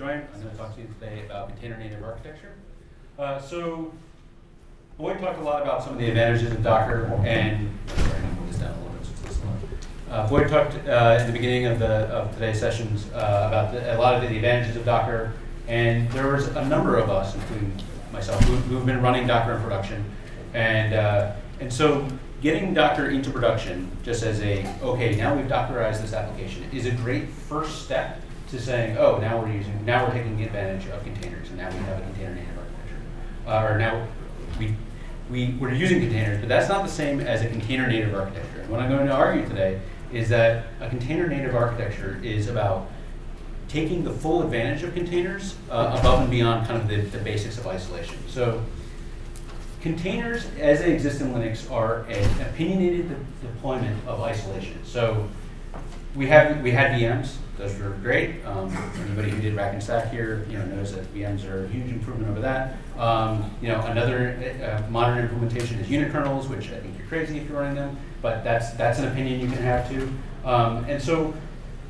Joyent. I'm going to talk to you today about container native architecture. Uh, so, Boyd talked a lot about some of the advantages of Docker, and sorry, I'm move down a little bit. So it's uh, Boyd talked uh, in the beginning of the of today's sessions uh, about the, a lot of the advantages of Docker, and there was a number of us, including myself, who, who've been running Docker in production, and uh, and so getting Docker into production, just as a okay, now we've Dockerized this application, is a great first step to saying, oh, now we're using, now we're taking advantage of containers, and now we have a container native architecture. Uh, or now we, we, we're using containers, but that's not the same as a container native architecture. And what I'm going to argue today is that a container native architecture is about taking the full advantage of containers uh, above and beyond kind of the, the basics of isolation. So containers, as they exist in Linux, are an opinionated de deployment of isolation. So we have we had VMs. Those were great. Um, anybody who did rack and stack here, you know, knows that VMs are a huge improvement over that. Um, you know, another uh, modern implementation is unikernels, which I think you're crazy if you're running them, but that's that's an opinion you can have too. Um, and so,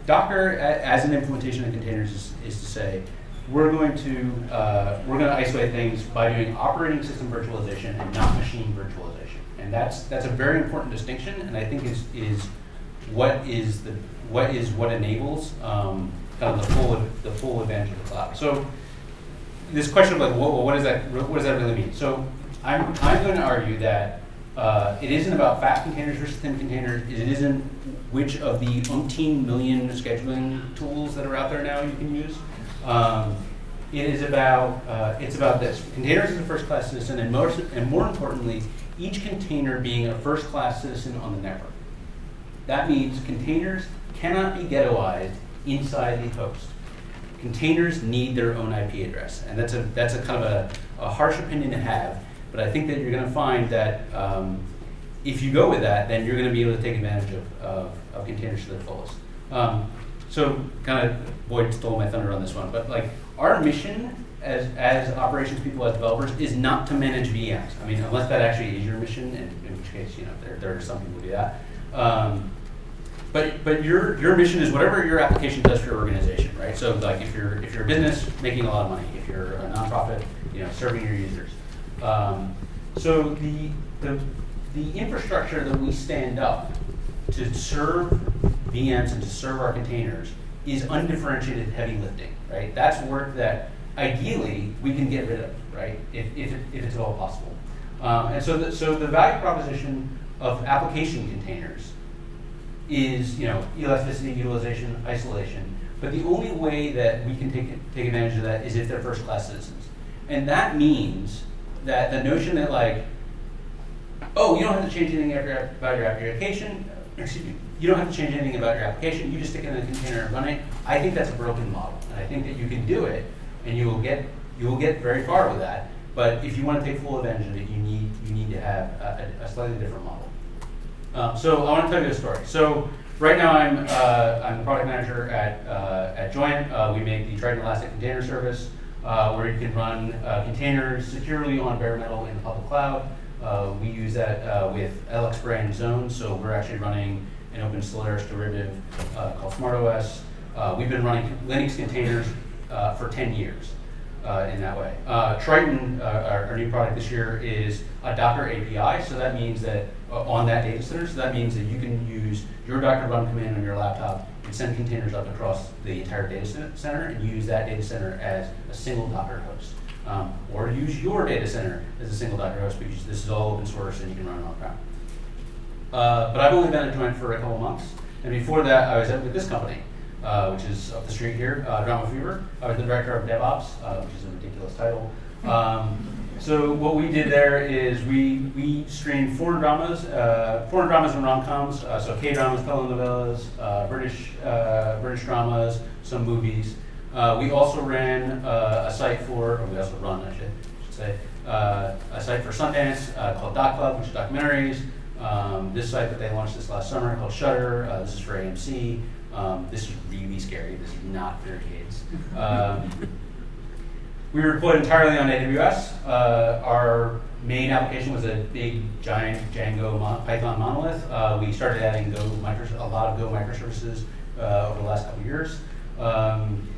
Docker as an implementation of containers is, is to say, we're going to uh, we're going to isolate things by doing operating system virtualization and not machine virtualization, and that's that's a very important distinction, and I think is is what is the what is what enables um, kind of the full the full advantage of the cloud. So this question of like what, what does that what does that really mean? So I'm I'm going to argue that uh, it isn't about fat containers versus thin containers. It isn't which of the umpteen million scheduling tools that are out there now you can use. Um, it is about uh, it's about this containers as a first class citizen, and most and more importantly, each container being a first class citizen on the network. That means containers cannot be ghettoized inside the host. Containers need their own IP address, and that's a that's a kind of a, a harsh opinion to have. But I think that you're going to find that um, if you go with that, then you're going to be able to take advantage of, of, of containers to their fullest. Um, so, kind of, Boyd stole my thunder on this one, but like our mission as as operations people, as developers, is not to manage VMs. I mean, unless that actually is your mission, in, in which case, you know, there, there are some people who do that. Um, but but your your mission is whatever your application does for your organization, right? So like if you're if you're a business making a lot of money, if you're a nonprofit, you know, serving your users. Um, so the the the infrastructure that we stand up to serve VMs and to serve our containers is undifferentiated heavy lifting, right? That's work that ideally we can get rid of, right? If, if, if it's at all possible. Um, and so the, so the value proposition of application containers is you know elasticity, utilization, isolation. But the only way that we can take take advantage of that is if they're first class citizens, and that means that the notion that like, oh, you don't have to change anything about your application. Excuse me. You don't have to change anything about your application. You just stick it in a container and run it. I think that's a broken model, and I think that you can do it, and you will get you will get very far with that. But if you want to take full advantage of it, you need you need to have a, a slightly different model. Um, so I want to tell you a story. So right now I'm uh, I'm the product manager at uh, at Joyent. Uh, we make the Triton Elastic Container Service, uh, where you can run uh, containers securely on bare metal in the public cloud. Uh, we use that with LX brand zones. So we're actually running an open Solaris derivative called SmartOS. we've been running Linux containers for 10 years uh, in that way. Uh, Triton, uh, our, our, new product this year, is a Docker API. So that means that uh, on that data center, so that means that you can use your Docker run command on your laptop and send containers up across the entire data center and use that data center as a single Docker host. Um, or use your data center as a single Docker host because this is all open source and you can run it on-prem. Uh, but I've only been at Joyent for a couple months. And before that, I was at with this company uh, which is up the street here, uh, Drama Fever. I was the director of DevOps, uh, which is a ridiculous title. Um, so what we did there is we we streamed foreign dramas, uh, foreign dramas and rom-coms, uh, so K-dramas, telenovelas, uh, British British dramas, some movies. we also ran a site for, or we also run, I should, should say, a site for Sundance called Doc Club, which is documentaries. Um, this site that they launched this last summer called Shudder. this is for AMC. Um, this is really scary. This is not for kids. Um, we were deployed entirely on AWS. Uh, our main application was a big, giant Django mon Python monolith. Uh, we started adding Go micro a lot of Go microservices uh, over the last couple years. Um,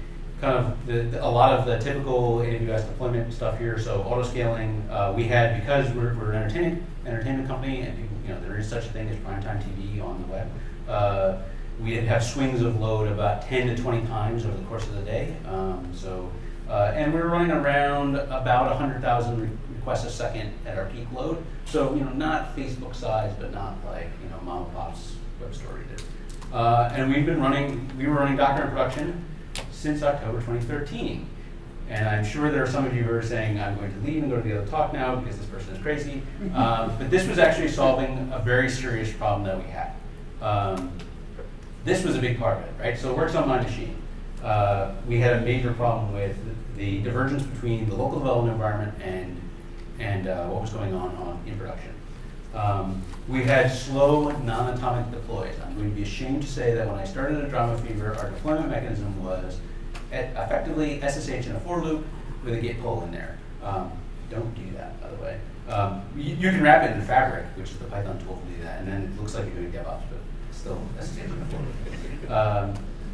kind of the, the- a lot of the typical AWS deployment stuff here. So auto scaling, uh, we had because we're, we're an entertainment entertainment company, and people, you know, there is such a thing as primetime TV on the web. Uh, we did have swings of load about 10 to 20 times over the course of the day. Um, so, uh, and we were running around about 100,000 re- requests a second at our peak load. So, you know, not Facebook size, but not like, you know, mom and pop's web store either. Uh, and we've been running, we were running Docker in production since October 2013. And I'm sure there are some of you who are saying, I'm going to leave and go to the other talk now because this person is crazy. Um, but this was actually solving a very serious problem that we had. Um, this was a big part of it, right? So it works on my machine. Uh, we had a major problem with the divergence between the local development environment and, and uh, what was going on, on in production. Um, we had slow, non-atomic deploys. I'm going to be ashamed to say that when I started at Drama Fever, our deployment mechanism was effectively SSH in a for loop with a git pull in there. Um, don't do that, by the way. Um, you, you can wrap it in Fabric, which is the Python tool to do that, and then it looks like you're doing DevOps, but still SSH in a for loop.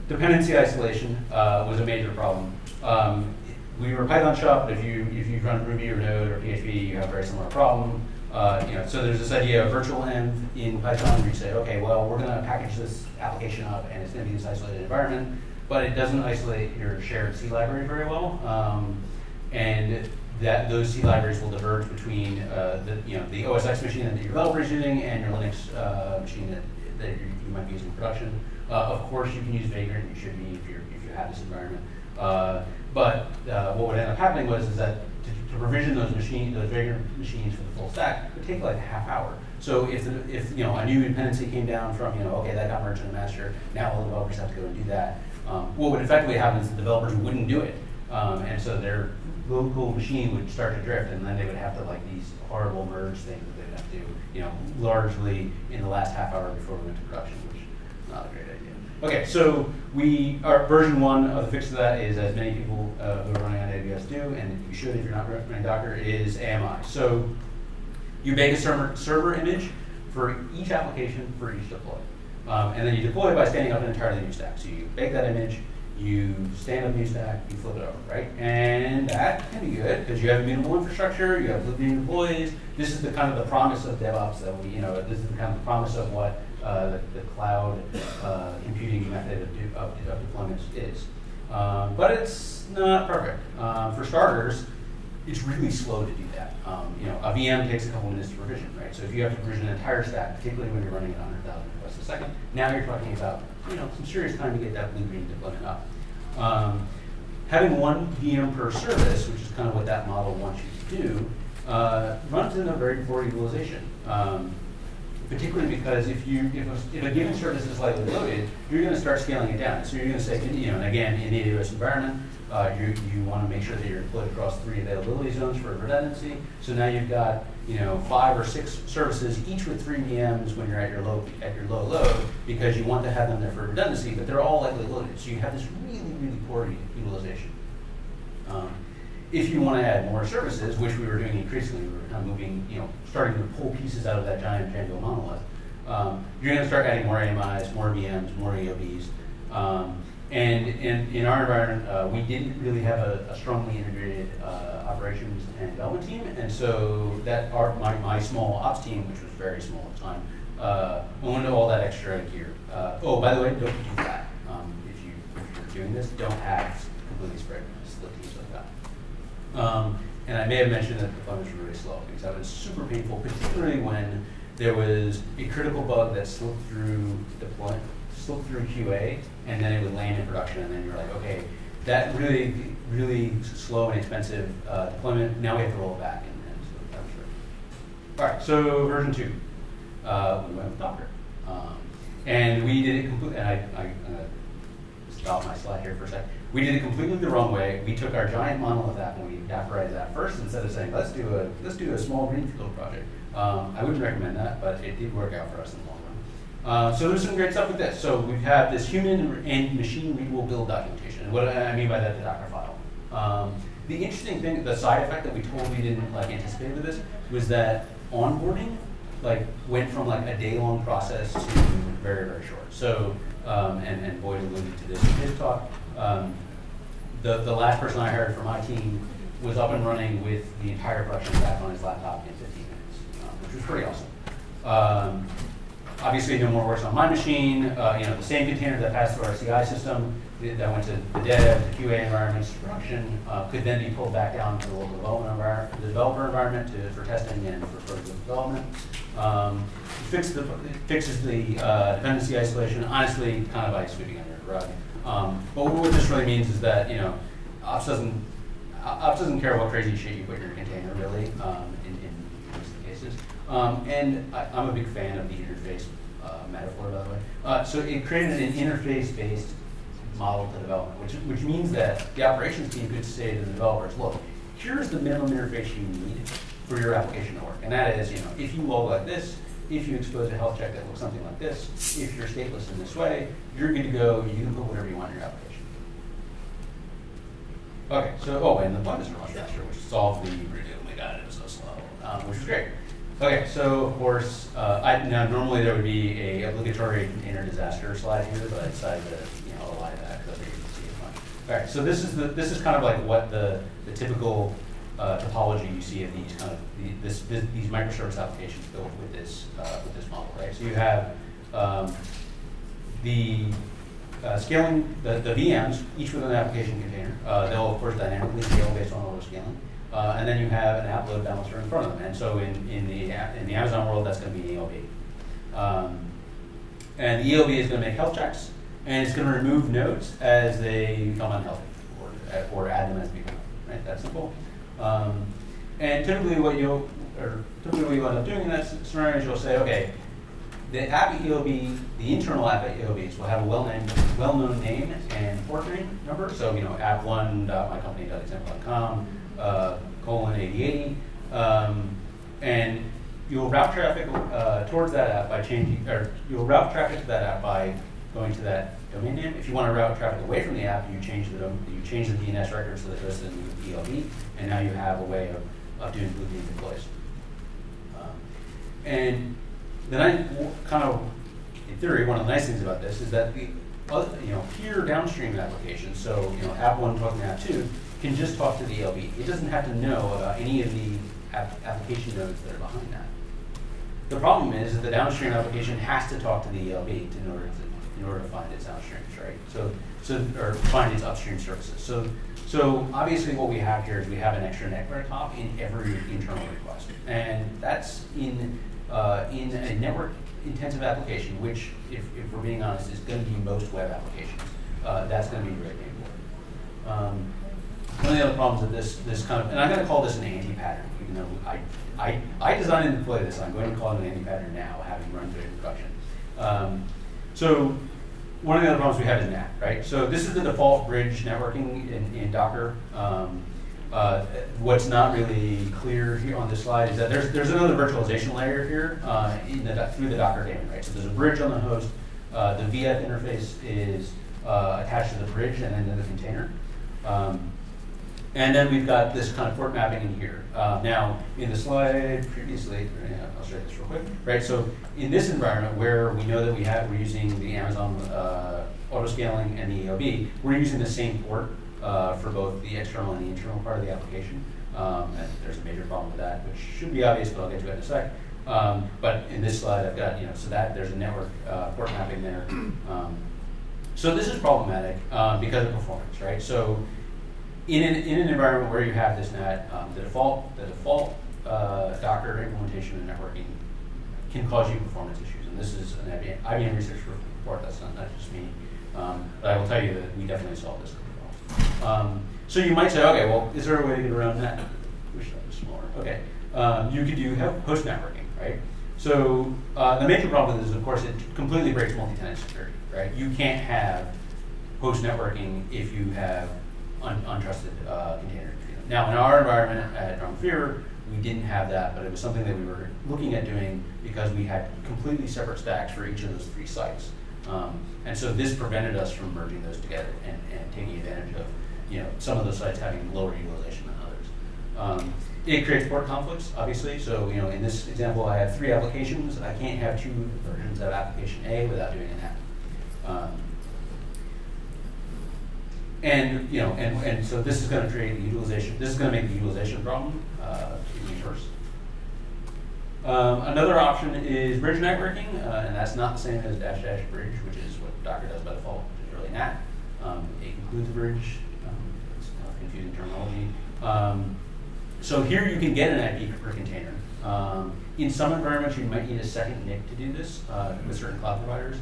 Dependency isolation uh, was a major problem. Um, we were Python shop, but if you if you run Ruby or Node or PHP, you have a very similar problem. Uh, you know, so there's this idea of virtual env in Python where you say, okay, well, we're going to package this application up and it's going to be this isolated environment, but it doesn't isolate your shared C library very well. Um, and that those C libraries will diverge between uh, the you know the OS X machine that your developer is using and your Linux uh, machine that, that you might be using in production. Uh, of course, you can use Vagrant. You should be if you if you have this environment. Uh, but uh, what would end up happening was is that to, to provision those machines, those Vagrant machines for the full stack would take like a half hour. So if the, if you know a new dependency came down from you know okay that got merged in a master, now all the developers have to go and do that. Um, what would effectively happen is the developers wouldn't do it, um, and so their local machine would start to drift, and then they would have to like these horrible merge things that they'd have to do, you know, largely in the last half hour before we went to production, not a great idea. Okay, so we our version one of the fix to that is as many people uh, who are running on AWS do, and you should if you're not running Docker, is AMI. So you make a server, server image for each application for each deploy. Um, and then you deploy it by standing up an entirely new stack. So you bake that image, you stand up a new stack, you flip it over, right? And that can be good because you have immutable infrastructure, you have living employees. This is the kind of the promise of DevOps that we, you know, this is the kind of the promise of what the, the cloud uh, computing method of, of, of deployments is. Um, but it's not perfect. Um, for starters, it's really slow to do that. Um, you know, a VM takes a couple minutes to provision, right? So if you have to provision an entire stack, particularly when you're running at 100,000 requests a second, now you're talking about you know some serious time to get that blue green deployment up. Um, having one VM per service, which is kind of what that model wants you to do, uh, runs into very poor utilization. Particularly because if you if a, if a given service is lightly loaded, you're going to start scaling it down. So you're going to say, you know, and again, in the AWS environment, uh, you, you want to make sure that you're deployed across three availability zones for redundancy. So now you've got you know five or six services, each with three VMs when you're at your low at your low load, because you want to have them there for redundancy, but they're all lightly loaded. So you have this really really poor utilization. Um, if you want to add more services, which we were doing increasingly, we were kind of moving, you know, starting to pull pieces out of that giant Django monolith, um, you're going to start adding more AMIs, more VMs, more ELBs. Um, and in, in our environment, uh, we didn't really have a, a strongly integrated uh, operations and development team, and so that our, my, my small ops team, which was very small at the time, uh, owned all that extra gear. Uh, oh, by the way, don't do that. Um, if, you, if you're doing this, don't have completely spread split teams like that. Um, and I may have mentioned that the deployments were really slow because that was super painful, particularly when there was a critical bug that slipped through deployment, slipped through QA, and then it would land in production, and then you're like, okay, that really, really slow and expensive uh, deployment. Now we have to roll it back, and, and so that was great. All right, so version two, uh, we went with Docker, um, and we did it completely. And I, I, I'm gonna my slide here for a second. We did it completely the wrong way. We took our giant monolith app and we Dockerized that first instead of saying let's do a let's do a small greenfield project. Um, I wouldn't recommend that, but it did work out for us in the long run. Uh, so there's some great stuff with this. So we have this human and machine readable build documentation. What I mean by that, the Docker file. Um, the interesting thing, the side effect that we totally didn't like anticipate with this was that onboarding like went from like a day long process to very very short. So um, and and Boyd alluded to this in his talk. Um, the, the last person I hired for my team was up and running with the entire production stack on his laptop in 15 minutes, um, which was pretty awesome. Um, obviously, no more works on my machine. Uh, you know, the same container that passed through our CI system that went to the dev, the QA environments, to production, uh, could then be pulled back down to the local development environment, the developer environment to, for testing and for further development. Um, fix the, fixes the uh, dependency isolation, honestly, kind of by sweeping under the rug. Um, but what this really means is that, you know, Ops doesn't, Ops doesn't care what crazy shit you put in your container, really, um, in, in most cases. Um, and I, am a big fan of the interface uh, metaphor, by the way. Uh, so it created an interface-based model to development, which, which means that the operations team could say to the developers, look, here's the minimum interface you need for your application to work. And that is, you know, if you log like this, if you expose a health check that looks something like this, if you're stateless in this way, you're good to go. You can put whatever you want in your application. Okay, so, oh, and the plugins are much faster, which solved the, oh my god, it was so slow, um, which was great. Okay, so of course, uh, I, now normally there would be a obligatory container disaster slide here, but I decided to, you know, lie that because I didn't see it much. All right, so this is the this is kind of like what the the typical uh, topology you see of these kind of the, this, this, these microservice applications built with this uh, with this model, right? So you have um, the uh, scaling the, the VMs, each with an application container. Uh, they'll of course dynamically scale based on auto scaling. Uh, and then you have an app load balancer in front of them. And so in, in, the, in the Amazon world, that's going to be ELB. Um, and the ELB is going to make health checks, and it's going to remove nodes as they become unhealthy, or, or add them as they become right? That's simple. Um, and typically what you'll, or typically what you'll end up doing in that scenario is you'll say, okay, the app ELB, the internal app ELBs will have a well-named, well-known name and port name number. So, you know, app1.mycompany.example.com, uh, colon 8080. Um, and you'll route traffic uh, towards that app by changing, or you'll route traffic to that app by going to that domain name. If you want to route traffic away from the app, you change the you change the DNS record so that it goes to the ELB, and now you have a way of, of doing blue green deploys. Um, and then I kind of, in theory, one of the nice things about this is that the other, you know, peer downstream applications, so you know, app one talking to app two, can just talk to the ELB. It doesn't have to know about any of the ap application nodes that are behind that. The problem is that the downstream application has to talk to the ELB in order to, in order to find its downstreams, right? So, so or find its upstream services. So, so obviously what we have here is we have an extra network hop in every internal request, and that's in uh, in a network intensive application, which, if, if we're being honest, is going to be most web applications. Uh, that's going to be very important. Um, one of the other problems with this, this kind of, and I'm going to call this an anti-pattern, even though I, I, I designed and deployed this. I'm going to call it an anti-pattern now, having run through production. Um, so one of the other problems we have is NAT, right? So this is the default bridge networking in, in Docker. Um, uh, what's not really clear here on this slide is that there's, there's another virtualization layer here uh, the, through the Docker daemon, right? So there's a bridge on the host. Uh, the VF interface is uh, attached to the bridge and then to the container. Um, and then we've got this kind of port mapping in here. Uh, now, in the slide previously, I'll show you this real quick, right? So in this environment where we know that we have, we're using the Amazon uh, auto scaling and the ELB, we're using the same port uh, for both the external and the internal part of the application. Um, and there's a major problem with that, which should be obvious, but I'll get to it in a sec. Um, but in this slide, I've got, you know, so that there's a network uh, port mapping there. Um, so this is problematic uh, because of performance, right? So in an, in an environment where you have this NAT, um, the default, the default uh, Docker implementation of networking can cause you performance issues. And this is an IBM, IBM research report, that's not, not just me. Um, but I will tell you that we definitely solved this um, so you might say, okay, well, is there a way to get around that? Wish that was smaller. Okay. Um, you could do host networking, right? So uh, the major problem is, of course, it completely breaks multi-tenant security, right? You can't have host networking if you have un untrusted uh, container. Now, in our environment at Fear, we didn't have that, but it was something that we were looking at doing because we had completely separate stacks for each of those three sites. Um, and so this prevented us from merging those together and, and taking advantage of you know, some of those sites having lower utilization than others. Um, it creates port conflicts, obviously. So, you know, in this example, I have three applications. I can't have two versions of application A without doing an app. Um, and you know, and, and so this is going to create the utilization. This is going to make the utilization problem uh, worse. Um, another option is bridge networking, uh, and that's not the same as dash dash bridge, which is what Docker does by default, which is really NAT. Um, it includes a bridge. Um, it's kind of confusing terminology. Um, so here you can get an IP per container. Um, in some environments, you might need a second NIC to do this uh, with certain cloud providers.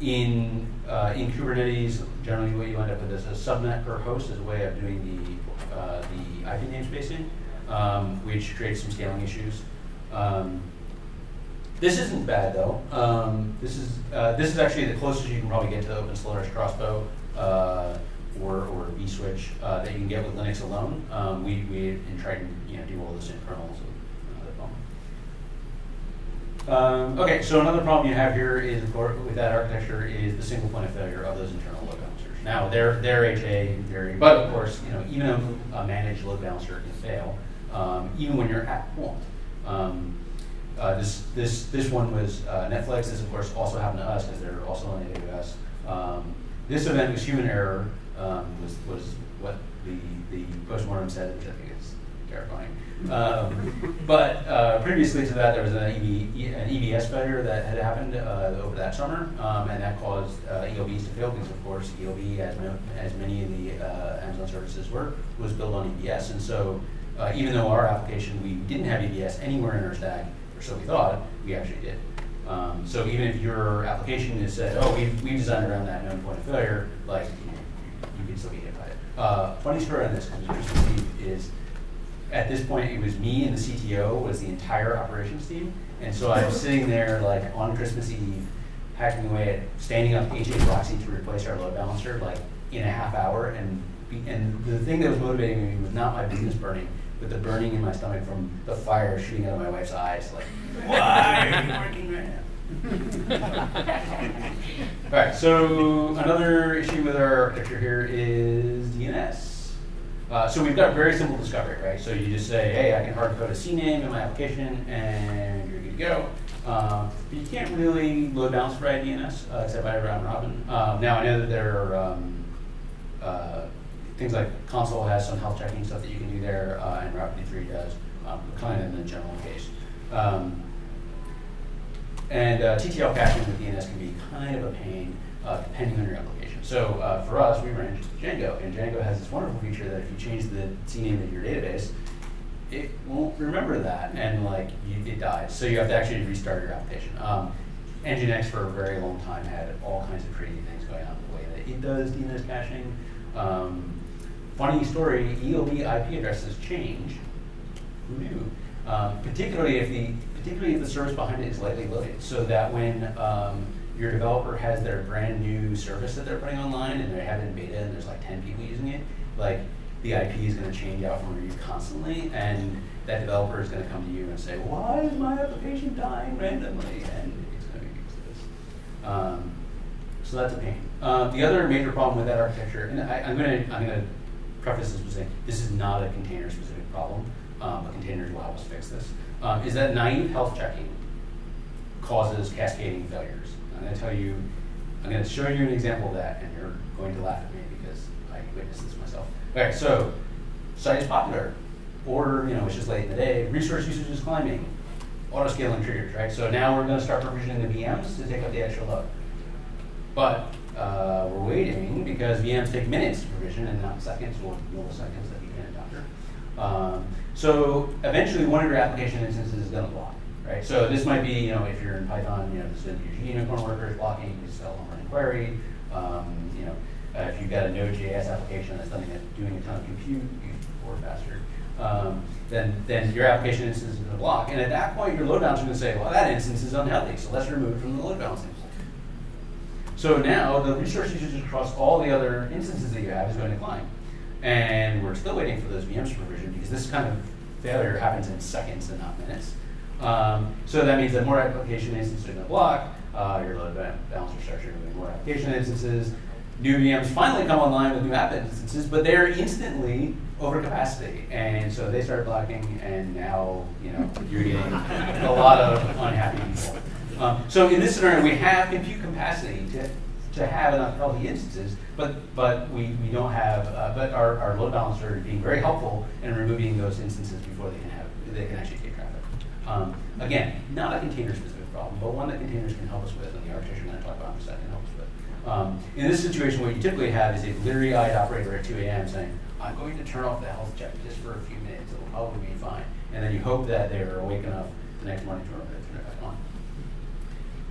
In, uh, in Kubernetes, generally what you end up with is a subnet per host as a way of doing the, uh, the IP namespacing, um, which creates some scaling issues. Um, this isn't bad though. Um, this is uh, this is actually the closest you can probably get to Open Solaris Crossbow uh, or or vSwitch uh, that you can get with Linux alone. Um, we we tried to you know do all this in kernels um, okay, so another problem you have here is with that architecture is the single point of failure of those internal load balancers. Now they're they're HA very, but of course you know even a managed load balancer can fail, um, even when you're won't. Um, uh, this this this one was uh, Netflix. This of course also happened to us because they're also on AWS. Um, this event was human error. Um, was was what the the postmortem said, which I think is terrifying. Um, but uh, previously to that, there was an, EV, an EBS failure that had happened uh, over that summer, um, and that caused uh, to fail because, of course, ELB, as, as many of the uh, Amazon services were, was built on EBS. And so, uh, even though our application, we didn't have EBS anywhere in our stack, or so we thought, we actually did. Um, so even if your application is said, oh, we've, we've designed around that known point of failure, like, you, can still be hit by it. Uh, funny story on this, because is at this point, it was me and the CTO was the entire operations team. And so I was sitting there like on Christmas Eve, hacking away at standing up HA proxy to replace our load balancer like in a half hour. And, and the thing that was motivating me was not my business burning, but the burning in my stomach from the fire shooting out of my wife's eyes. Like, why are you working right now? All right, so another issue with our architecture here is DNS. Uh, so we've got very simple discovery, right? So you just say, hey, I can hard code a CNAME in my application, and you're good to go. Um, but you can't really load balance for IDNS, uh, except by round robin. Um, now I know that there are um, uh, things like Consul has some health checking stuff that you can do there, uh, and Route 53 does, um, kind of in the general case. Um, and uh, TTL caching with DNS can be kind of a pain, uh, depending on your application. So uh, for us, we ran Django, and Django has this wonderful feature that if you change the CNAME of your database, it won't remember that, and like you, it dies. So you have to actually restart your application. Um, Nginx for a very long time had all kinds of crazy things going on the way that it does DNS caching. Um, funny story, ELB IP addresses change. Who knew? Um, particularly if the particularly if the service behind it is lightly loaded, so that when um, your developer has their brand new service that they're putting online and they have it in beta and there's like 10 people using it, like the IP is going to change out from you constantly and that developer is going to come to you and say, why is my application dying randomly? And it's going to be this. Um, so that's a pain. Uh, the other major problem with that architecture, and I, am going to I'm going to preface this with saying this is not a container specific problem, um, but containers will help us fix this, um, is that naive health checking causes cascading failures. I'm going to tell you, I'm going to show you an example of that, and you're going to laugh at me because I witnessed this myself. Okay, so site is popular, or you know it's just late in the day. Resource usage is climbing. Auto scaling triggers, right? So now we're going to start provisioning the VMs to take up the extra load. But uh, we're waiting because VMs take minutes to provision and not seconds or milliseconds that you can encounter. Um, so eventually, one of your application instances is going to block right? So this might be, you know, if you're in Python, you know, this is your Gunicorn workers blocking, you sell them running query. Um, you know, uh, if you've got a Node.js application that's something that's doing a ton of compute, you or faster, um, then then your application instance is going to block. And at that point, your load balancer is going to say, well, that instance is unhealthy, so let's remove it from the load balancing. So now the resource usage across all the other instances that you have is going to climb. And we're still waiting for those VMs to provision because this kind of failure happens in seconds and not minutes. Um, so that means that more application instances are going to block, uh, your load balancer starts removing more application instances. New VMs finally come online with new app instances, but they're instantly over capacity. And so they start blocking, and now you know you're getting a lot of unhappy people. Um, so in this scenario, we have compute capacity to, to have enough healthy instances, but, but we, we don't have, uh, but our, our load balancer is being very helpful in removing those instances before they can have, they can actually traffic. Um, again, not a container specific problem, but one that containers can help us with, and the architecture going to talk about in a second helps with. Um, in this situation, what you typically have is a bleary-eyed operator at 2 a.m. saying, I'm going to turn off the health check just for a few minutes, it'll probably be fine. And then you hope that they're awake enough the next morning to remember to turn it back on.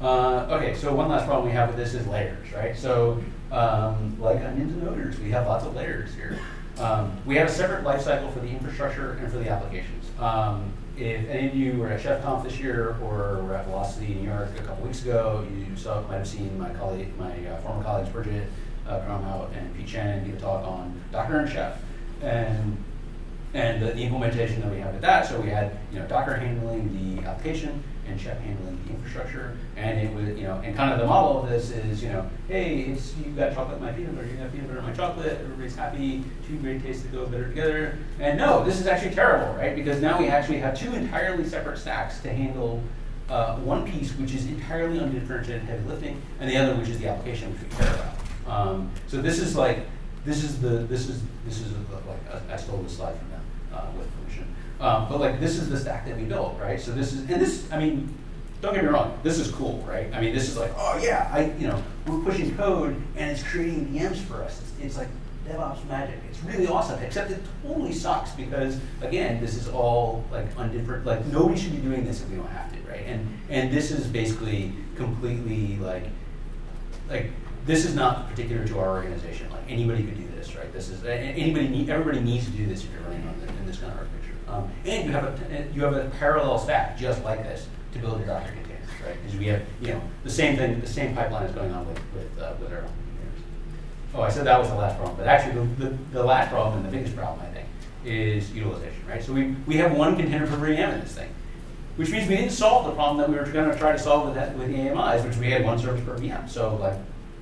Uh, okay, so one last problem we have with this is layers, right? So, um, like onions and odors, we have lots of layers here. Um, we have a separate life cycle for the infrastructure and for the applications. Um, if any of you were at ChefConf this year or were at Velocity in New York a couple weeks ago, you saw, might have seen my colleague, my uh, former colleagues Bridget uh, and Pete Chen give a talk on Docker and Chef. And and the, the, implementation that we have with that. So we had you know Docker handling the application and Chef handling the infrastructure, and it was you know and kind of the model of this is you know hey it's you've got chocolate in my peanut butter, you got peanut butter in my chocolate, everybody's happy, two great tastes that go better together. And no, this is actually terrible, right? Because now we actually have two entirely separate stacks to handle. Uh, one piece which is entirely undifferentiated heavy lifting, and the other which is the application which we care about. Um, so this is like this is the this is this is like I stole this slide from them uh, with. Um, but like this is the stack that we built, right? So this is and this I mean, don't get me wrong, this is cool, right? I mean, this is like oh yeah, I you know we're pushing code and it's creating VMs for us. It's, it's like DevOps magic. It's really awesome, except it totally sucks because again, this is all like undifferent. Like nobody should be doing this if we don't have to, right? And and this is basically completely like like this is not particular to our organization. Like anybody could do this, right? This is anybody. Need, everybody needs to do this if you're running on the, in this kind of architecture. Um, and you have a you have a parallel stack just like this to build your Docker containers, right? Because we have you know the same thing, the same pipeline is going on with with uh, with our own containers. Oh, I said that was the last problem, but actually the, the, the last problem and the biggest problem I think is utilization, right? So we we have one container per VM in this thing which means we didn't solve the problem that we were going to try to solve with, that, with AMIs, which we had one service per VM. So like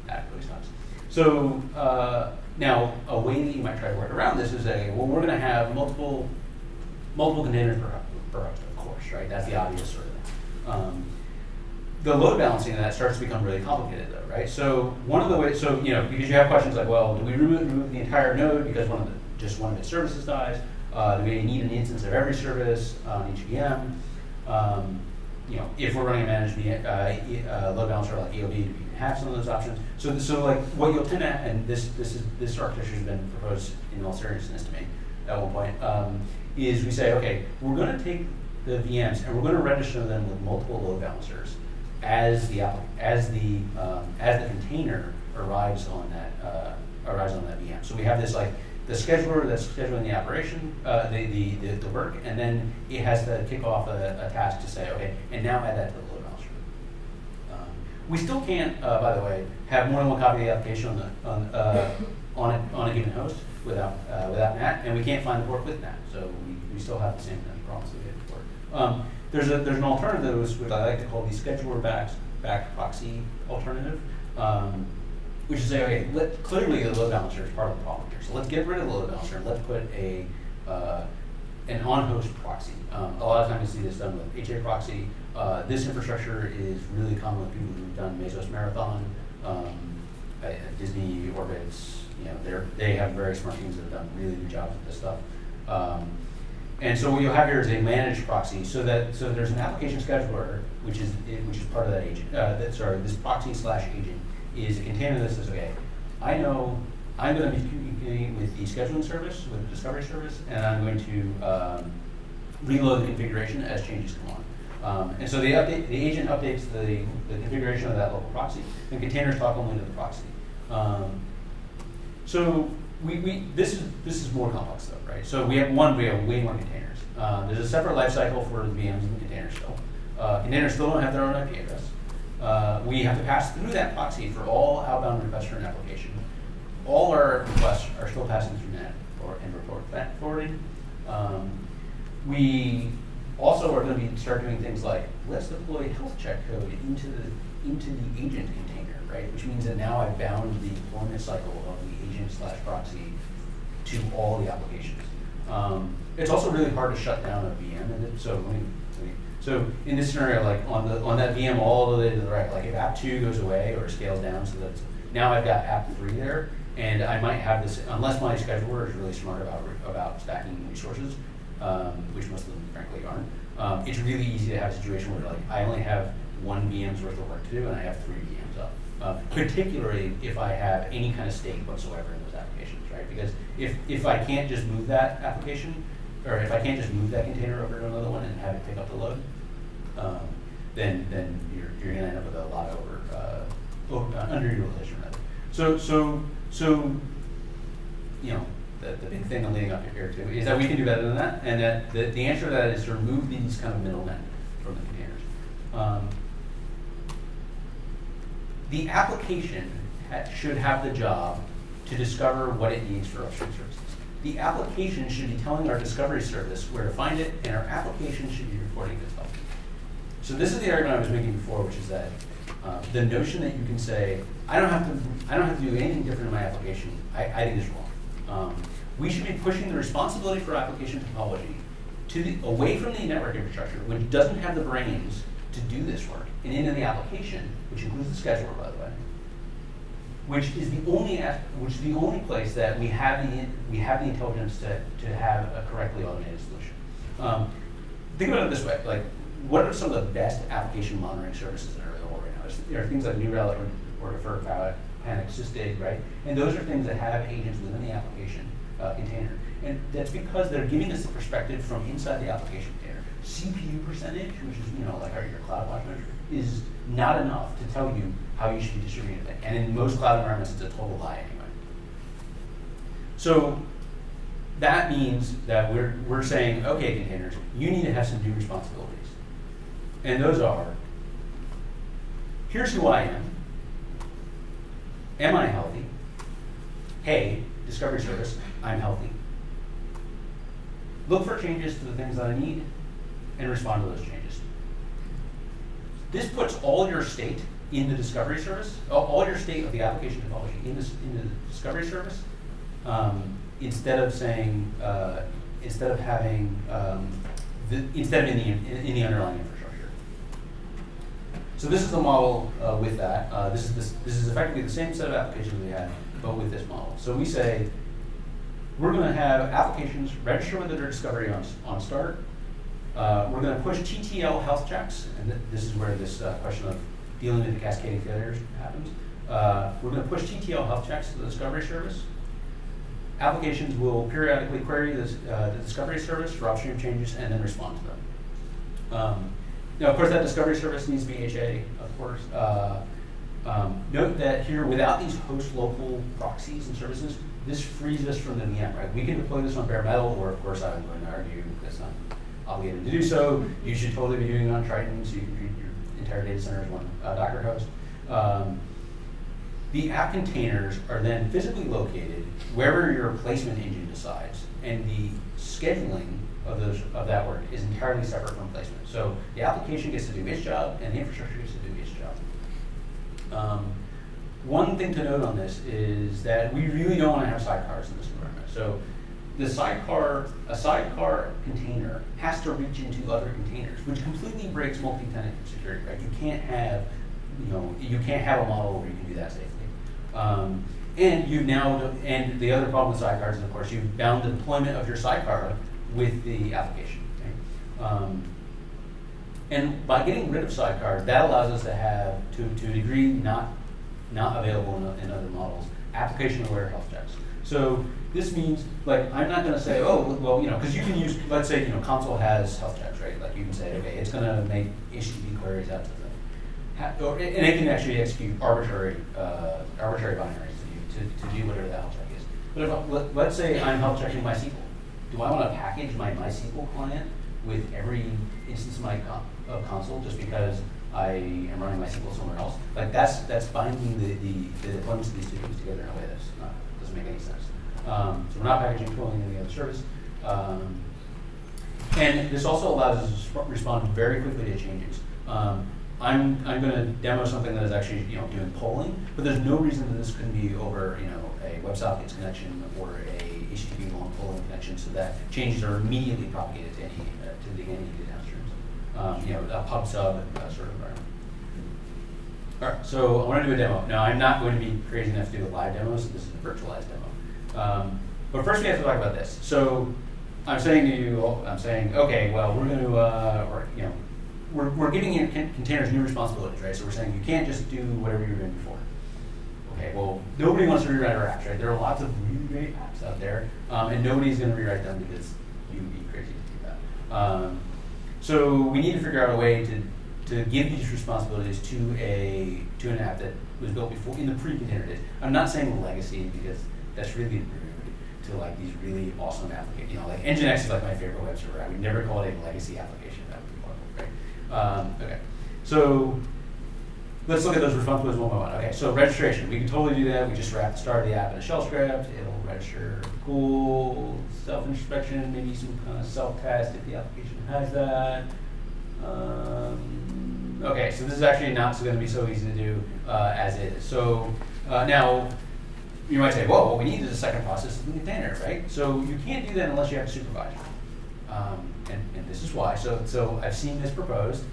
that really sucks. So uh, now a way that you might try to work around this is say, well, we're going to have multiple multiple containers per, per host, of course, right? That's the obvious sort of thing. Um, the load balancing of that starts to become really complicated, though, right? So one of the ways, so you know, because you have questions like, well, do we remove, remove the entire node because one of the just one of its services dies? Uh, do we need an instance of every service on each VM? Um, you know, if we're running a managed uh, uh, load balancer like ELB, do we have some of those options? So, so like what you'll tend to, and this this is this architecture has been proposed in all seriousness to me at one point, um, is we say, okay, we're going to take the VMs and we're going to register them with multiple load balancers as the as the um, as the container arrives on that uh, arrives on that VM. So we have this like the scheduler that's scheduling the operation, uh, the, the, the, the, work, and then it has to kick off a, a, task to say, okay, and now add that to the load balancer. Um, we still can't, uh, by the way, have more than one copy of the application on, the, on, uh, on, on a given host without, uh, without NAT, and we can't find the work with NAT, so we, we still have the same kind of problems that we had before. Um, there's, a, there's an alternative, which I like to call the scheduler-backed back proxy alternative. Um, which is say, okay, let, clearly the load balancer is part of the problem here. So let's get rid of the load balancer let's put a uh, an on-host proxy. Um, a lot of times you see this done with HA proxy. Uh, this infrastructure is really common with people who've done Mesos Marathon, um, Disney Orbitz. You know, they they have very smart teams that have done really good jobs with this stuff. Um, and so what you'll have here is a managed proxy, so that so there's an application scheduler, which is which is part of that agent. Uh, that, sorry, this proxy slash agent is a container that says, okay, I know I'm going to be communicating with the scheduling service, with the discovery service, and I'm going to um, reload the configuration as changes come on. Um, and so the update, the agent updates the, the configuration of that local proxy, and containers talk only to the proxy. Um, so we, we, this is this is more complex though, right? So we have one, we have way more containers. Uh, there's a separate lifecycle for the VMs and the containers still. Uh, containers still don't have their own IP address uh, we have to pass through that proxy for all outbound requests for an application. All our requests are still passing through NAT or and report that forwarding. Um, we also are going to be start doing things like let's deploy health check code into the into the agent right? Which means that now I've bound the deployment cycle of the agent slash proxy to all the applications. Um, it's also really hard to shut down a VM, and so let me so in this scenario, like on the on that VM all the way to the right, like if app two goes away or scales down so that now I've got app three there, and I might have this, unless my scheduler is really smart about, about stacking resources, um, which most of them frankly aren't, um, it's really easy to have a situation where like I only have one VM's worth of work to do and I have three VMs. Uh, particularly if I have any kind of state whatsoever in those applications, right? Because if, if I can't just move that application, or if I can't just move that container over to another one and have it pick up the load, um, then then you're, you're going to end up with a lot of over, uh, over uh, underutilization rather. So so so you know the, the big thing I'm leading up here too is that we can do better than that, and that the, the answer to that is to remove these kind of middlemen from the containers. Um, the application should have the job to discover what it needs for upstream services. The application should be telling our discovery service where to find it, and our application should be reporting this stuff. So this is the argument I was making before, which is that uh, the notion that you can say, I don't have to, I don't have to do anything different in my application, I, I think is wrong. Um, we should be pushing the responsibility for application topology to the, away from the network infrastructure, which doesn't have the brains to do this work, and into the application, which includes the scheduler, by the way, which is the only which is the only place that we have the we have the intelligence to, to have a correctly automated solution. Um, think about it this way: like, what are some of the best application monitoring services that are available right now? There are things like New Relic or, or Deferred Panic, Sysdig, right? And those are things that have agents within the application uh, container. And that's because they're giving us the perspective from inside the application. CPU percentage, which is you know like our, your CloudWatch measure, is not enough to tell you how you should be distributing it. And in most cloud environments, it's a total lie anyway. So that means that we're, we're saying, okay, containers, you need to have some new responsibilities. And those are, here's who I am. Am I healthy? Hey, Discovery Service, I'm healthy. Look for changes to the things that I need and respond to those changes. This puts all your state in the discovery service, all your state of the application topology in, this, in the discovery service, um, instead of saying, uh, instead of having, um, the, instead of in the, in, in, the underlying infrastructure. So this is the model uh, with that. Uh, this, is this, this is effectively the same set of applications we had, but with this model. So we say, we're going to have applications register with their discovery on, on start. Uh, we're going to push TTL health checks, and th this is where this uh, question of dealing with the cascading failures happens. Uh, we're going to push TTL health checks to the discovery service. Applications will periodically query this, uh, the discovery service for upstream changes and then respond to them. Um, now, of course, that discovery service needs to be HA, of course. Uh, um, note that here, without these host local proxies and services, this frees us from the VM, right? We can deploy this on bare metal, or of course going to argue that's not obligated to do so. You should totally be doing it on Triton, so you your entire data center as one uh, Docker host. Um, the app containers are then physically located wherever your placement engine decides, and the scheduling of those of that work is entirely separate from placement. So the application gets to do its job, and the infrastructure gets to do its job. Um, one thing to note on this is that we really don't want to have sidecars in this environment. So the sidecar, a sidecar container has to reach into other containers, which completely breaks multi-tenant security, right? You can't have, you know, you can't have a model where you can do that safely. Um, and you now, and the other problem with sidecars is, of course, you've bound the deployment of your sidecar with the application. Right? Um, and by getting rid of sidecars, that allows us to have, to, to a degree, not not available in, in other models, application-aware health checks. So this means, like, I'm not going to say, oh, well, you know, because you can use, let's say, you know, Consul has health checks, right? Like, you can say, okay, it's going to make HTTP queries out to the thing. Or, and it can actually execute arbitrary, uh, arbitrary binaries to, to, to do whatever the health check is. But if, let, let's say I'm health checking MySQL. Do I want to package my MySQL client with every instance of my con of Consul just because I am running MySQL somewhere else. Like that's that's binding the, the, the deployments of these two things together in a way that's doesn't make any sense. Um, so we're not packaging tooling in the other service. Um, and this also allows us to respond very quickly to changes. Um, I'm, I'm going to demo something that is actually you know doing polling, but there's no reason that this couldn't be over you know a WebSockets connection or a HTTP long polling connection, so that changes are immediately propagated to any uh, to the any downstreams. Um, you know, a pub sub uh, sort of environment. All right, so I want to do a demo. Now, I'm not going to be crazy enough to do a live demo, so this is a virtualized demo. Um, but first, we have to talk about this. So, I'm saying to you, I'm saying, okay, well, we're going to, uh, or you know, we're, we're giving your containers new responsibilities, right? So we're saying you can't just do whatever you were doing before. Okay, well, nobody wants to rewrite our apps, right? There are lots of really great apps out there, um, and nobody's going to rewrite them because you'd be crazy to do that. Um, so we need to figure out a way to, to give these responsibilities to a to an app that was built before in the pre-container days. I'm not saying legacy because that's really to like these really awesome applications. You know, like Nginx is like my favorite web server. I would never call it a legacy application. That would be horrible, right? Um, okay, so let's look at those responsibilities one by one. Okay, so registration. We can totally do that. We just wrap the start of the app in a shell script. It'll register cool, self-inspection, maybe some kind of self-test if the application has that. Um, okay, so this is actually not going to be so easy to do uh, as is. So uh, now, you might say, well, what we need is a second process in the container, right? So you can't do that unless you have a supervisor. Um, and, and this is why. So, so I've seen this proposed.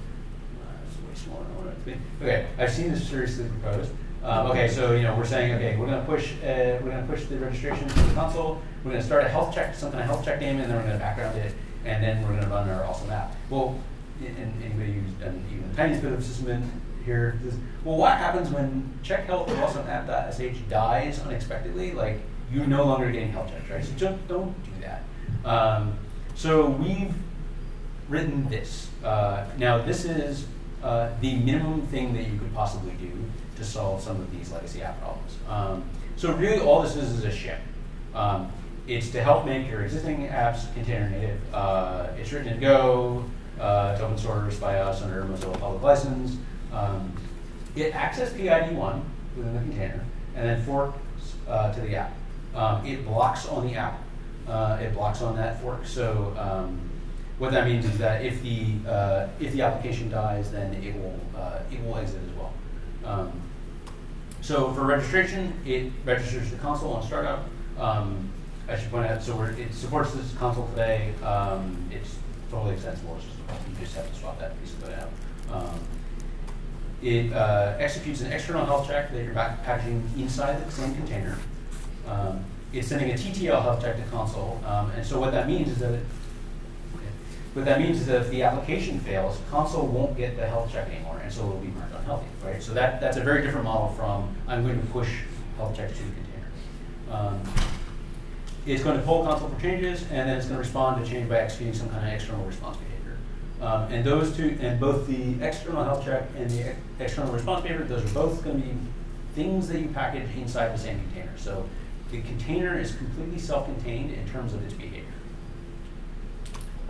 Okay, I've seen this seriously proposed. Um, okay, so you know we're saying okay, we're going to push uh, we're going to push the registration to the Consul. We're going to start a health check, something a health check name, and then we're going to background it, and then we're going to run our awesome app. Well, and anybody who's done even the tiniest bit of system here, this, well, what happens when check health awesome app.sh dies unexpectedly? Like you're no longer getting health checks, right? So don't don't do that. Um, so we've written this. Uh, now this is uh, the minimum thing that you could possibly do to solve some of these legacy app problems. Um, so really all this is is a shim. Um, it's to help make your existing apps container native. Uh, it's written in Go, uh, open source by us under Mozilla Public License. Um, it accesses PID1 within the container and then forks uh, to the app. Um, it blocks on the app. Uh, it blocks on that fork. So um, what that means is that if the uh, if the application dies, then it will uh, it will exit as well. Um, so for registration, it registers the Consul on startup. Um, I should point out, so it supports this Consul today. Um, it's totally extensible. It's just, you just have to swap that piece of code out. Um, it uh, executes an external health check that you're packaging inside the same container. Um, it's sending a TTL health check to Consul, um, and so what that means is that it, what that means is that if the application fails, Consul won't get the health check anymore, and so it will be marked unhealthy, right? So that, that's a very different model from I'm going to push health check to the container. Um, it's going to pull Consul for changes, and then it's going to respond to change by executing some kind of external response behavior. Um, and those two, and both the external health check and the ex external response behavior, those are both going to be things that you package inside the same container. So the container is completely self-contained in terms of its behavior.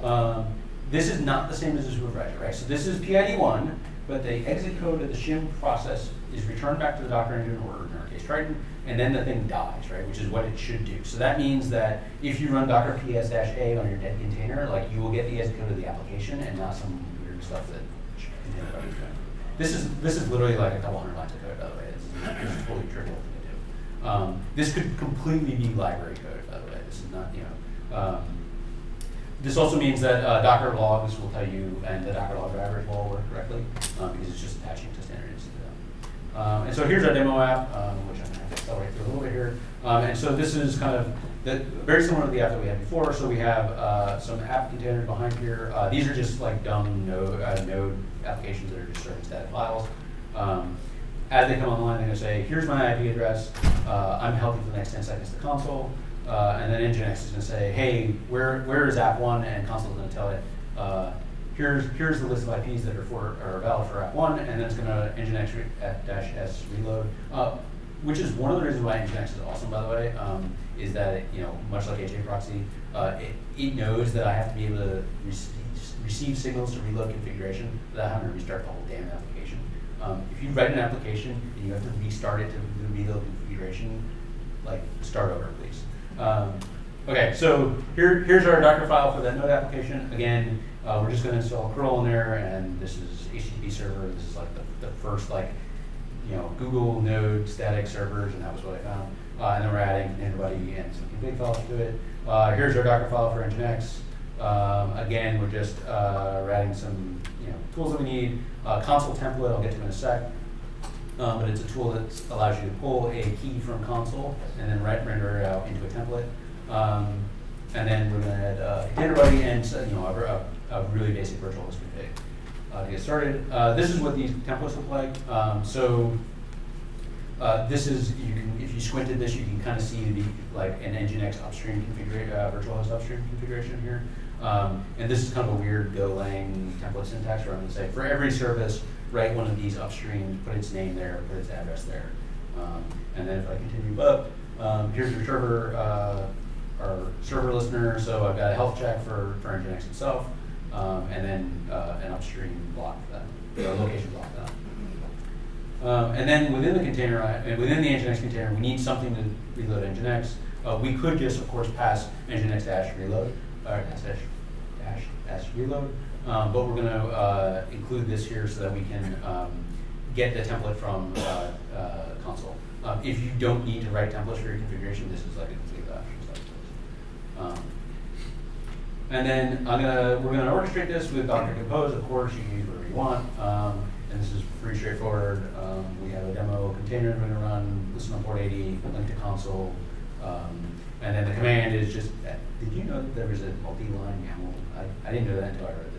Um, this is not the same as a supervisor, right? So this is PID1, but the exit code of the shim process is returned back to the Docker engine, or in our case Triton, and then the thing dies, right? Which is what it should do. So that means that if you run docker ps-a on your dead container, like you will get the exit code of the application and not some weird stuff that code doing. This is this is literally like a couple hundred lines of code, by the way. It's, it's totally trivial thing to do. Um, this could completely be library code, by the way. This is not, you know. Um, this also means that uh, Docker logs will tell you, and the Docker log drivers will work correctly, um, because it's just attaching to standards. Um, and so here's our demo app, um, which I'm going to accelerate through a little bit here. Um, and so this is kind of the, very similar to the app that we had before. So we have uh, some app containers behind here. Uh, these are just like dumb node, uh, node applications that are just serving static files. Um, as they come online, they're going to say, here's my IP address. Uh, I'm healthy for the next 10 seconds to Consul. Uh, and then Nginx is going to say, hey, where, where is app one? And Consul is going to tell it, uh, here's, here's the list of IPs that are, for, are valid for app one, and then it's going to Nginx dash s reload, uh, which is one of the reasons why Nginx is awesome, by the way, um, is that, it, you know, much like HA proxy, uh, it, it knows that I have to be able to receive, receive signals to reload configuration without having to restart the whole damn application. Um, if you write an application and you have to restart it to reload configuration, like start over, please. Um, okay, so here, here's our Docker file for that node application. Again, uh, we're just going to install curl in there, and this is HTTP server. This is like the, the first like, you know, Google Node static servers, and that was what I found. Uh, and then we're adding anybody and some config files to it. Uh, here's our Docker file for Nginx. Um, again, we're just uh, we're adding some you know tools that we need. Uh, Consul template, I'll get to in a sec. um, but it's a tool that allows you to pull a key from Consul and then render it out into a template. Um, and then we're going to add uh, buddy and you know a, a, really basic virtual host config uh, to get started. Uh, this is what these templates look like. Um, so uh, this is you can if you squinted this, you can kind of see the like an Nginx upstream configuration, uh, virtual host upstream configuration here. Um, and this is kind of a weird Golang template syntax where I'm going to say for every service, write one of these upstream, put its name there, put its address there. Um, and then if I continue up, um, here's your server, uh, our server listener. So I've got a health check for, for Nginx itself, um, and then uh, an upstream block for that, a location block for that. Um, and then within the container, uh, within the Nginx container, we need something to reload Nginx. Uh, we could just, of course, pass Nginx dash reload, or dash, dash, dash reload. Um, but we're going to uh, include this here so that we can um, get the template from uh, uh, Consul. Um, if you don't need to write templates for your configuration, this is like a. Um, and then I'm gonna we're gonna orchestrate this with Docker Compose. Of course, you can use whatever you want. Um, and this is pretty straightforward. Um, we have a demo container we're gonna run, listen on port 80, link to Consul. and then the command is just, did you know that there was a multi-line YAML? I, I didn't know that until I read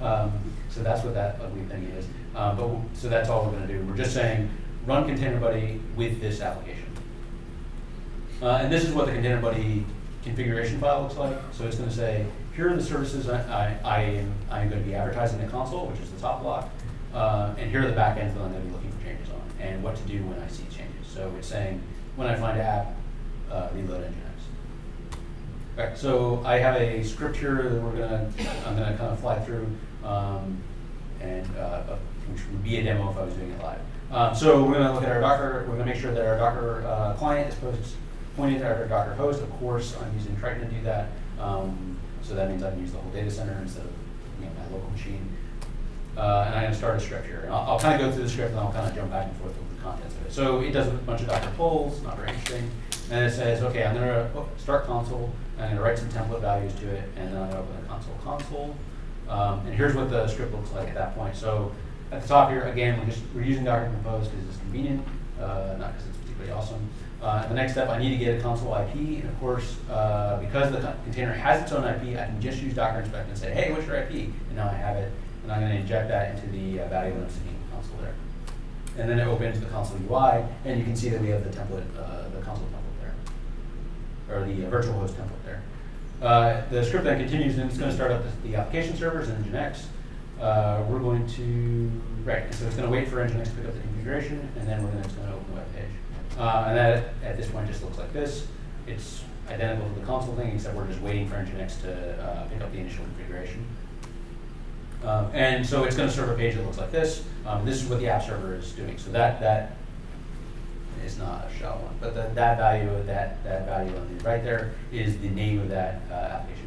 um, so that's what that ugly thing is. Um, but so that's all we're going to do. We're just saying run Container Buddy with this application. Uh, and this is what the Container Buddy configuration file looks like. So it's going to say, here are the services I, I, I, am, I am going to be advertising in the Consul, which is the top block. Uh, and here are the backends that I'm going to be looking for changes on and what to do when I see changes. So it's saying, when I find an app, uh, reload Nginx. Right, so I have a script here that we're gonna, I'm gonna kind of fly through um, and uh, which would be a demo if I was doing it live. Um, so we're going to look at our Docker. We're going to make sure that our Docker uh, client is pointed at our Docker host. Of course, I'm using Triton to do that. Um, so that means I can use the whole data center instead of you know, my local machine. Uh, and I'm going to start a script here. And I'll, I'll kind of go through the script and I'll kind of jump back and forth with the contents of it. So it does a bunch of Docker pulls, not very interesting. And it says, okay, I'm going to oh, start Consul. I'm going to write some template values to it, and then I'm going to open the Consul console. Um, and here's what the script looks like at that point. So at the top here, again, we're just we're using Docker Compose because it's convenient, uh, not because it's particularly awesome. Uh, the next step, I need to get a Consul IP, and of course, uh, because the container has its own IP, I can just use Docker inspect and say, hey, what's your IP? And now I have it, and I'm going to inject that into the uh, value the Consul there. And then it opens the Consul UI, and you can see that we have the template, uh, the Consul template there, or the uh, virtual host template there. Uh, the script then continues and it's going to start up the, the application servers in Nginx. We're going to, right, so it's going to wait for Nginx to pick up the configuration and then we're going to open the web page. Uh, and that at this point just looks like this. It's identical to the Consul thing except we're just waiting for Nginx to uh, pick up the initial configuration. Um, and so it's going to serve a page that looks like this. Um, this is what the app server is doing. So that, that is not a shell one, but the, that value that, that value on the right there is the name of that uh, application.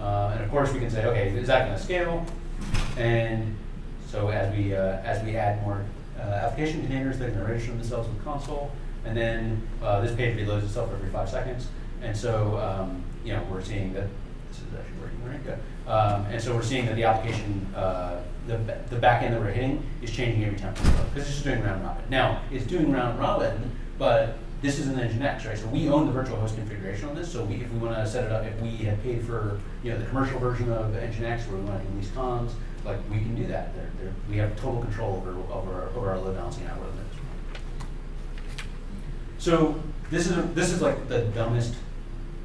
Uh, and of course we can say, okay, is that going to scale? And so as we, uh, as we add more application containers, going to register themselves with Consul. And then uh, this page reloads itself every five seconds. And so, um, you know, we're seeing that this is actually working very good. Um, and so we're seeing that the application uh, the, the back end that we're hitting is changing every time because it's just doing round robin. Now, it's doing round robin, but this is an Nginx, right? So we own the virtual host configuration on this. So we, if we want to set it up, if we had paid for you know the commercial version of Nginx where we want to do least cons, like we can do that. They're, they're, we have total control over over, over our load balancing algorithm. So this is a, this is like the dumbest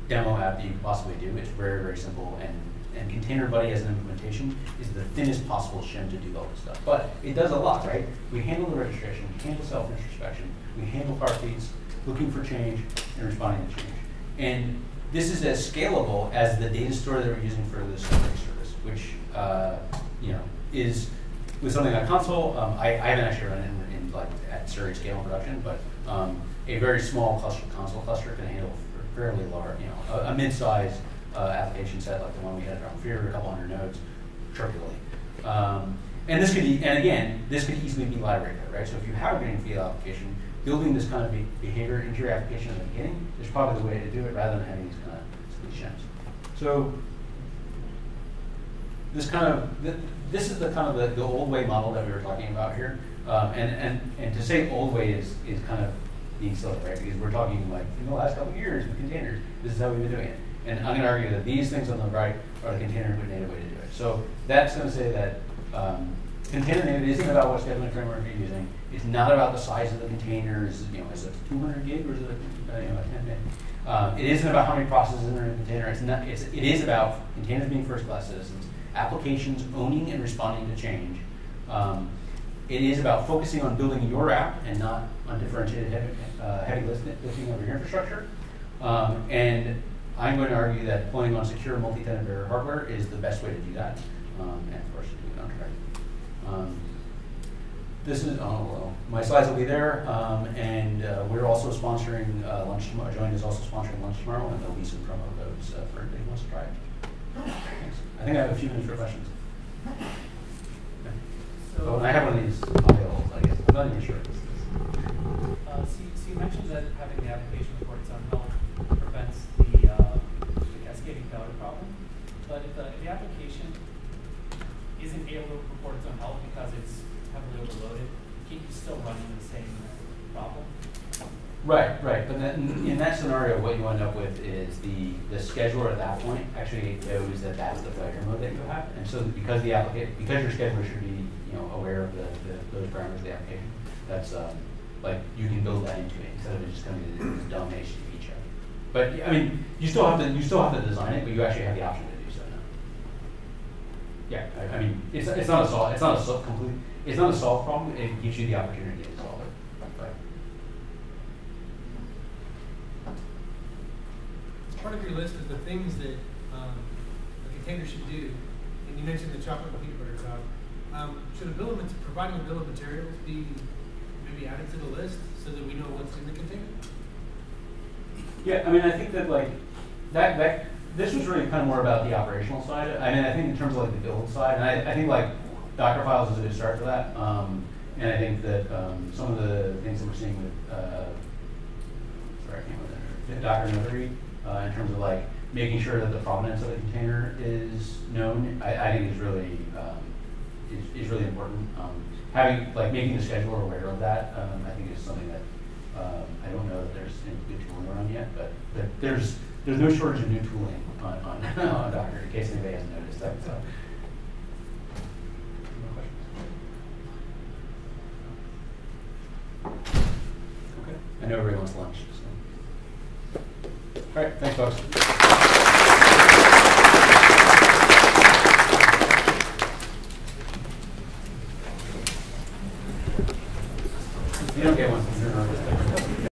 demo app that you could possibly do. It's very very simple and and Container Buddy as an implementation is the thinnest possible shim to do all this stuff. But it does a lot, right? We handle the registration, we handle self-introspection, we handle heartbeats, looking for change, and responding to change. And this is as scalable as the data store that we're using for the storage service, which uh, you know is with something like Consul. Um, I, I, haven't actually run it in, in like at serious scale production, but um, a very small cluster, Consul cluster can handle fairly large, you know, a, a mid-sized uh, application set like the one we had around Fear, a couple hundred nodes, trivially. Um, and this could, be, and again, this could easily be library code, right? So if you have a greenfield application, building this kind of be behavior into your application at the beginning is probably the way to do it rather than having these kind of shims. So this kind of, this is the kind of the, the old way model that we were talking about here. Um, and, and, and to say old way is, is kind of being silly, right? Because we're talking like, in the last couple years with containers, this is how we've been doing it. And I'm gonna argue that these things on the right are the container native way to do it. So that's gonna say that, um, container native isn't about what scheduling framework you're using. It's not about the size of the containers, you know, is it two hundred gig or is it, uh, you know, a ten meg? Um, it isn't about how many processes are in a container. It's not, it's, it is about containers being first class citizens, applications owning and responding to change. Um, it is about focusing on building your app and not on differentiated heavy, uh, heavy lifting of your infrastructure. Um, and I'm going to argue that deploying on secure multi-tenant bearer hardware is the best way to do that. Um, and of course, do it on track. This is, oh, well, my slides will be there, um, and, uh, we're also sponsoring, uh, lunch tomorrow, Joyent is also sponsoring lunch tomorrow, and there'll be some promo codes, uh, for anybody who wants to try it. I think I have a few minutes for questions. Oh, and I have one of these audio, I guess, I'm not even sure. Uh, so, you, so you mentioned that having the application report its own help prevents the, uh, the cascading failure problem. But if the, if the application isn't able to report its own health because it's heavily overloaded, can you still run Right, right, but in that scenario, what you end up with is the, the scheduler at that point actually knows that that's the failure mode that you have. And so because the applica, because your scheduler should be, you know, aware of the, the, those parameters of the application, that's, um, like, you can build that into it instead of it just coming to this dumb HTTP check. But, I mean, you still have to, you still have to design it, but you actually have the option to do so now. Yeah, I, I mean, it's, it's not a sol, it's not a sol, complete, it's not a solved problem, it gives you the opportunity to solve it. Right. Part of your list is the things that um, a container should do, and you mentioned the chocolate and peanut butter cup. Um, should a bill of providing a bill of materials be maybe added to the list so that we know what's in the container? Yeah, I mean, I think that like, that, that, this was really kind of more about the operational side. I mean, I think in terms of like the build side, and I, I think like Docker files is a good start for that. Um, and I think that, um, some of the things that we're seeing with, uh, sorry, I can't remember, Docker Notary, uh, in terms of like making sure that the provenance of the container is known, I, I think is really, um, is, is really important. Um, having, like, making the scheduler aware of that, um, I think is something that, um, I don't know that there's any good tooling around yet, but, there's, there's no shortage of new tooling on, on, on Docker, in case anybody hasn't noticed that, so. Okay, I know everybody wants lunch. All right, thanks, folks. You don't get one.